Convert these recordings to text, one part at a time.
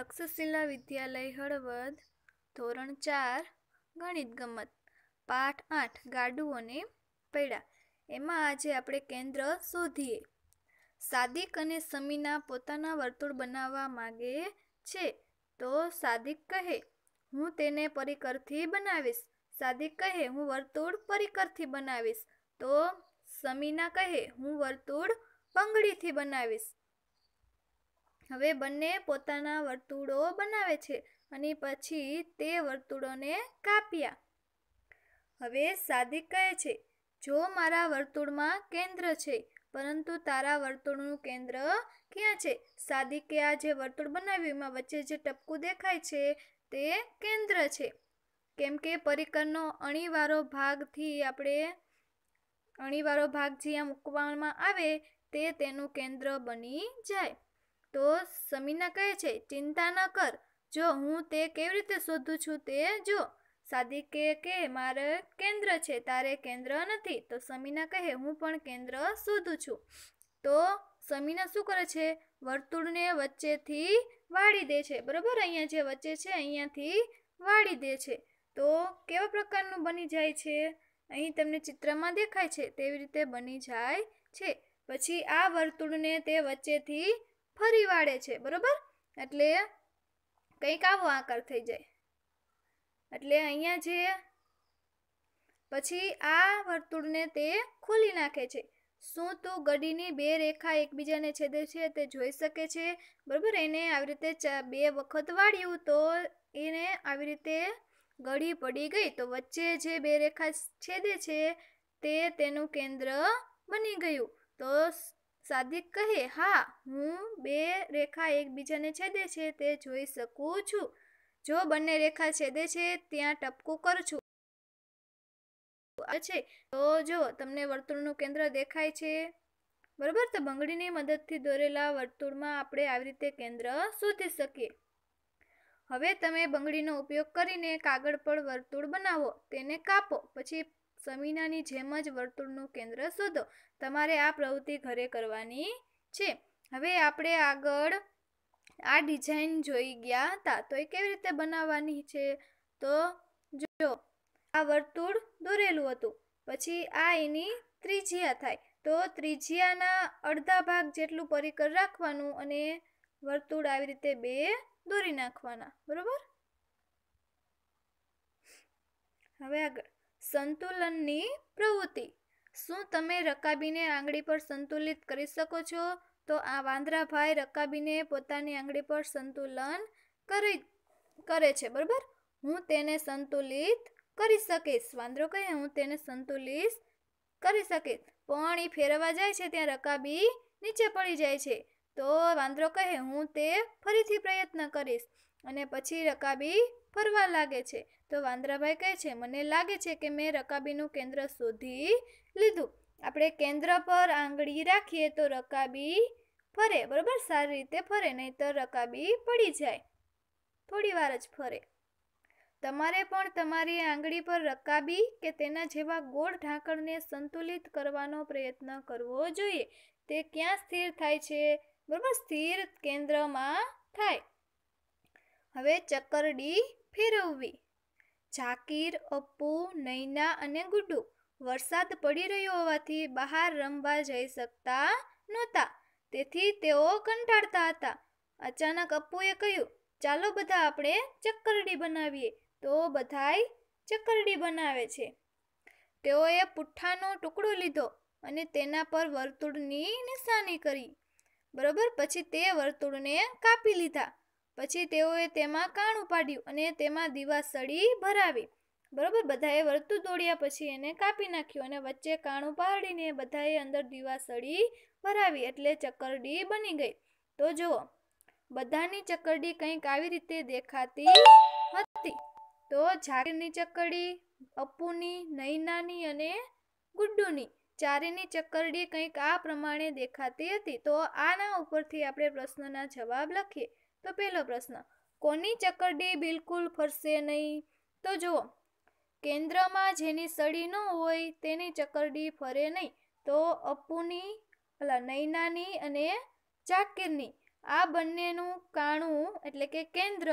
તક્ષશિલા વિદ્યાલય હળવદ, ધોરણ ચાર, ગણિત ગમત, પાઠ આઠ ગાડું અને પૈડા એમાં આજે આપણે કેન્દ્ર શોધીએ. સાદિક અને સમીના પોતાના વર્તુળ બનાવવા માગે છે તો સાદિક કહે, હું તેને પરિકરથી બનાવીશ. સાદિક કહે, હું વર્તુળ પરિકરથી બનાવીશ. તો સમીના કહે, હું વર્તુળ બંગડીથી બનાવીશ. હવે બંને પોતાના વર્તુળો બનાવે છે અને પછી તે વર્તુળોને કાપ્યા. હવે સાદિક કહે છે, જો મારા વર્તુળમાં કેન્દ્ર છે, પરંતુ તારા વર્તુળનું કેન્દ્ર ક્યાં છે સાદિકે આ જે વર્તુળ બનાવ્યું, એમાં વચ્ચે જે ટપકું દેખાય છે તે કેન્દ્ર છે. કેમ કે પરિકરનો અણીવાળો ભાગથી આપણે અણીવાળો ભાગ જ્યાં મૂકવામાં આવે તે તેનું કેન્દ્ર બની જાય. તો સમીના કહે છે, ચિંતા ન કર. જો હું તે કેવી રીતે શોધું છું તે જો. સાદિકે કે મારે કેન્દ્ર છે, તારે કેન્દ્ર નથી. તો સમીના કહે, હું પણ કેન્દ્ર શોધું છું. તો સમીના શું કરે છે? વર્તુળને વચ્ચેથી વાળી દે છે. બરાબર? અહીંયા જે વચ્ચે છે, અહીંયાથી વાળી દે છે. તો કેવા પ્રકારનું બની જાય છે? અહીં તમને ચિત્રમાં દેખાય છે, તેવી રીતે બની જાય છે. પછી આ વર્તુળને તે વચ્ચેથી ફરી વાળે છે, બરાબર? એટલે કંઈક આવો આકાર થઈ જાય. એટલે અહીંયા જે પછી આ વર્તુળને તે ખોલી નાખે છે. શું તું ગડીની બે રેખા એકબીજાને છેદે છે તે જોઈ શકે છે, બરાબર? એને આવી રીતે બે વખત વાળ્યું તો એને આવી રીતે ગળી પડી ગઈ તો વચ્ચે જે બે રેખા છેદે છે તે તેનું કેન્દ્ર બની ગયું. તો સાદિક કહે, હા, હું બે રેખા એકબીજાને છેદે છે, તે જોઈ શકું છું. જો બંને રેખા છેદે છે, ત્યાં ટપકું કરું છું. છે. તો જો તમને વર્તુળનું કેન્દ્ર દેખાય છે, બરાબર? તો બંગડીની મદદથી દોરેલા વર્તુળમાં આપણે આવી રીતે કેન્દ્ર શોધી શકીએ. હવે તમે બંગડીનો ઉપયોગ કરીને કાગળ પર વર્તુળ બનાવો, તેને કાપો, પછી સમીનાની જેમ જ વર્તુળનું કેન્દ્ર શોધો. તમારે આ પ્રવૃત્તિ ઘરે કરવાની છે. હવે આપણે આગળ આ ડિઝાઇન જોઈ ગયા હતા તો એ કેવી રીતે બનાવવાની છે? તો જો, આ વર્તુળ દોરેલું હતું. પછી આ એની ત્રિજ્યા થાય. તો ત્રિજ્યાના અડધા ભાગ જેટલું પરિકર રાખવાનું અને વર્તુળ આવી રીતે બે દોરી નાખવાના. બરોબર? હવે આગળ. સંતુલનની પ્રવૃત્તિ. શું તમે રકાબીને આંગળી પર સંતુલિત કરી શકો છો? તો આ વાંદરાભાઈ રકાબીને પોતાની આંગળી પર સંતુલન કરી, કરે છે, બરાબર? હું તેને સંતુલિત કરી શકીશ. વાંદરો કહે, હું તેને સંતુલિત કરી શકીશ. પણ એ ફેરવવા જાય છે ત્યાં રકાબી નીચે પડી જાય છે. તો વાંદરો કહે, હું તે ફરીથી પ્રયત્ન કરીશ. અને પછી રકાબી ફરવા લાગે છે. તો વાંદરાભાઈ કહે છે, મને લાગે છે કે મેં રકાબીનું કેન્દ્ર શોધી લીધું. આપણે કેન્દ્ર પર આંગળી રાખીએ તો રકાબી ફરે, બરાબર? સારી રીતે ફરે નહીં તો રકાબી પડી જાય. થોડી વાર જ ફરે. તમારે પણ તમારી આંગળી પર રકાબી કે તેના જેવા ગોળ ઢાંકણને સંતુલિત કરવાનો પ્રયત્ન કરવો જોઈએ? તે ક્યાં સ્થિર થાય છે? બરાબર, સ્થિર કેન્દ્રમાં થાય. હવે ચક્કરડી ફેરવવી. ઝાકીર અપ્પુ, નૈના અને ગુડ્ડુ. વરસાદ પડી રહ્યો હોવાથી બહાર રમવા જઈ શકતા નહોતા. તેથી તેઓ કંટાળતા હતા. અચાનક અપ્પુએ કહ્યું, ચાલો બધા આપણે ચક્કરડી બનાવીએ. તો બધાય ચક્કરડી બનાવે છે. તેઓએ પુઠ્ઠાનો ટુકડો લીધો અને તેના પર વર્તુળની નિશાની કરી. બરોબર, પછી તે વર્તુળને કાપી લીધા. પછી તેઓએ તેમાં કાણું પાડ્યું અને તેમાં દીવા સળી ભરાવી. બરોબર? બધાએ વર્તુળ દોડ્યા પછી એને કાપી નાખ્યું અને વચ્ચે કાણું પાડીને બધાએ અંદર દીવા સળી ભરાવી એટલે ચક્કરડી બની ગઈ. તો જુઓ, બધાની ચક્કરડી કંઈક આવી રીતે દેખાતી હતી. તો ઝાકીરની ચક્કરડી અપ્પુની, નૈનાની અને ગુડ્ડુની ચારેની ચક્કરડી કંઈક આ પ્રમાણે દેખાતી હતી. તો આના ઉપરથી આપણે પ્રશ્નના જવાબ લખીએ. તો પહેલો પ્રશ્ન, કોની ચકરડી બિલકુલ ફરશે નહીં? તો જુઓ, કેન્દ્રમાં જેની સળી ન હોય તેની ચકરડી ફરે નહીં. તો અપ્પુની પેલા નૈનાની અને ચાકીરની આ બંનેનું કાણું એટલે કે કેન્દ્ર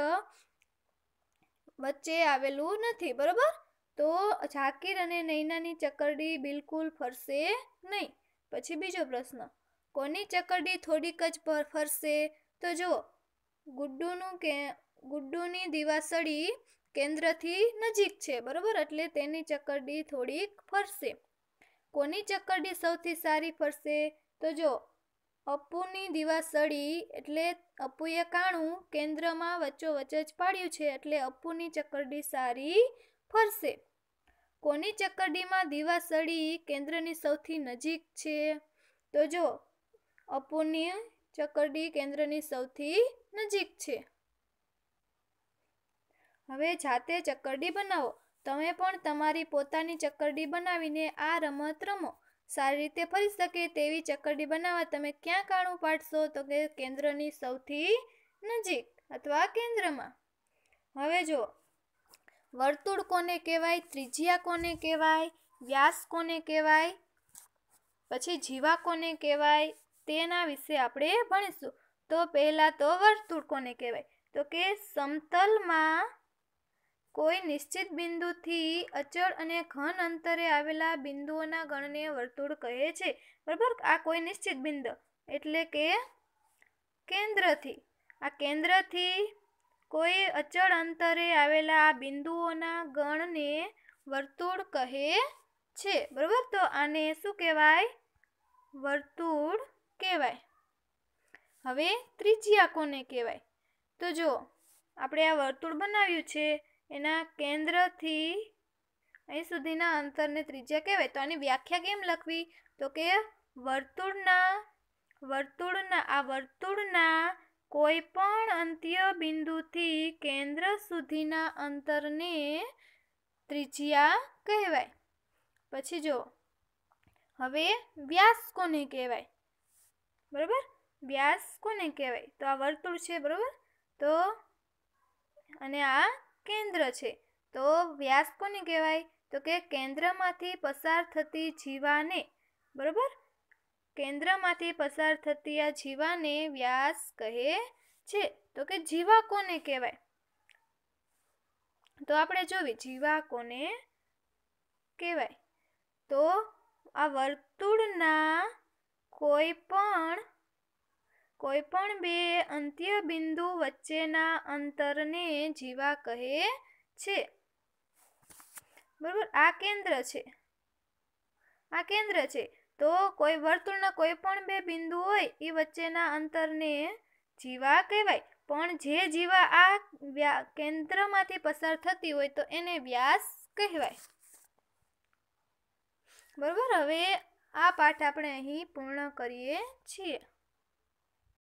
વચ્ચે આવેલું નથી, બરોબર? તો ઝાકીર અને નૈનાની ચકરડી બિલકુલ ફરશે નહીં. પછી બીજો પ્રશ્ન, કોની ચકરડી થોડીક જ ફરશે તો જો ગુડ્ડુનું કે, ગુડ્ડુની દિવાસળી કેન્દ્રથી નજીક છે, બરાબર? એટલે તેની ચકરડી થોડીક ફરશે. કોની ચકરડી સૌથી સારી ફરશે? તો જો, અપ્પુની દિવાસળી એટલે અપુએ કાણું કેન્દ્રમાં વચ્ચોવચ્ચ જ પાડ્યું છે, એટલે અપ્પુની ચકરડી સારી ફરશે. કોની ચકરડીમાં દિવાસળી કેન્દ્રની સૌથી નજીક છે? તો જો, અપ્પુની ચકરડી કેન્દ્રની સૌથી નજીક છે. હવે જાતે ચકરડી બનાવો. તમે પણ તમારી પોતાની ચકરડી બનાવીને આ રમત રમો. સારી રીતે ફરી શકે તેવી ચકરડી બનાવવા તમે ક્યાં કાણું પાડશો તો કે કેન્દ્રની સૌથી નજીક અથવા કેન્દ્રમાં? હવે જો વર્તુળ કોને કહેવાય? ત્રિજ્યા કોને કહેવાય? વ્યાસ કોને કહેવાય? પછી જીવા કોને કહેવાય? તેના વિશે આપણે ભણીશું. તો પહેલાં તો વર્તુળ કોને કહેવાય? તો કે સમતલમાં કોઈ નિશ્ચિત બિંદુથી અચળ અને ઘન અંતરે આવેલા બિંદુઓના ગણને વર્તુળ કહે છે. બરાબર? આ કોઈ નિશ્ચિત બિંદુ. એટલે કે કેન્દ્રથી. આ કેન્દ્રથી કોઈ અચળ અંતરે આવેલા આ બિંદુઓના ગણને વર્તુળ કહે છે. બરાબર? તો આને શું કહેવાય? વર્તુળ કહેવાય. હવે ત્રિજ્યા કોને કહેવાય. તો જો આપણે આ વર્તુળ બનાવ્યું છે, એના કેન્દ્રથી અહીં સુધીના અંતરને ત્રિજ્યા કહેવાય. તો આની વ્યાખ્યા કેમ લખવી? તો કે વર્તુળના વર્તુળના, આ વર્તુળના કોઈ પણ અંત્ય બિંદુથી કેન્દ્ર સુધીના અંતરને ત્રિજ્યા કહેવાય. પછી જો હવે વ્યાસ કોને કહેવાય. બરાબર? વ્યાસ કોને કહેવાય? તો આ વર્તુળ છે, બરાબર? તો અને આ કેન્દ્ર છે. તો વ્યાસ કોને કહેવાય? તો કે કેન્દ્રમાંથી પસાર થતી જીવાને, બરાબર? કેન્દ્રમાંથી પસાર થતી આ જીવાને વ્યાસ કહે છે. તો કે જીવા કોને કહેવાય? તો આપણે જોવી, જીવા કોને કહેવાય? તો આ વર્તુળના કોઈ પણ કોઈ પણ બે અંત્ય બિંદુ વચ્ચેના અંતરને જીવા કહે છે. બરાબર? આ કેન્દ્ર છે. આ કેન્દ્ર છે. તો કોઈ વર્તુળના કોઈ પણ બે બિંદુ હોય એ વચ્ચેના અંતરને જીવા કહેવાય. પણ જે જીવા આ કેન્દ્રમાંથી પસાર થતી હોય, તો એને વ્યાસ કહેવાય. બરાબર? હવે આ પાઠ આપણે અહીં પૂર્ણ કરીએ છીએ.